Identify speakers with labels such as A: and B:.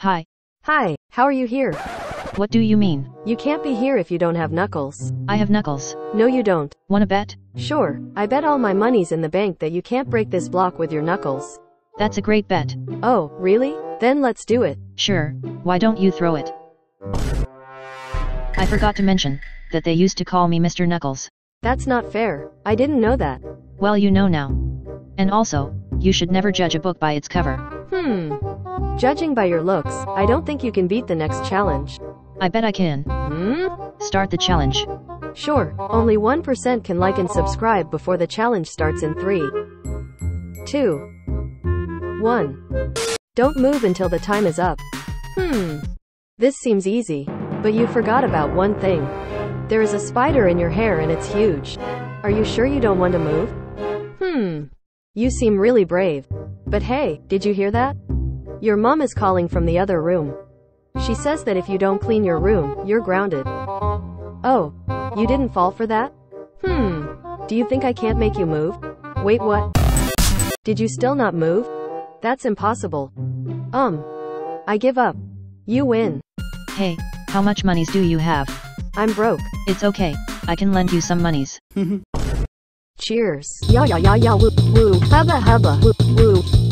A: Hi.
B: Hi, how are you here?
A: What do you mean?
B: You can't be here if you don't have Knuckles.
A: I have Knuckles.
B: No you don't.
A: Wanna bet?
B: Sure, I bet all my money's in the bank that you can't break this block with your Knuckles.
A: That's a great bet.
B: Oh, really? Then let's do it.
A: Sure, why don't you throw it? I forgot to mention that they used to call me Mr. Knuckles.
B: That's not fair. I didn't know that.
A: Well, you know now. And also, you should never judge a book by its cover.
B: Hmm. Judging by your looks, I don't think you can beat the next challenge.
A: I bet I can.
B: Hmm?
A: Start the challenge.
B: Sure, only 1% can like and subscribe before the challenge starts in 3, 2, 1. Don't move until the time is up. Hmm. This seems easy. But you forgot about one thing. There is a spider in your hair and it's huge. Are you sure you don't want to move? Hmm. You seem really brave. But hey, did you hear that? Your mom is calling from the other room. She says that if you don't clean your room, you're grounded. Oh, you didn't fall for that? Hmm. Do you think I can't make you move? Wait, what? Did you still not move? That's impossible. Um. I give up. You win.
A: Hey, how much monies do you have?
B: I'm broke.
A: It's okay, I can lend you some monies.
B: Cheers. Yeah, yeah, yeah, yeah, woo, woo, hubba, hubba, woo, woo.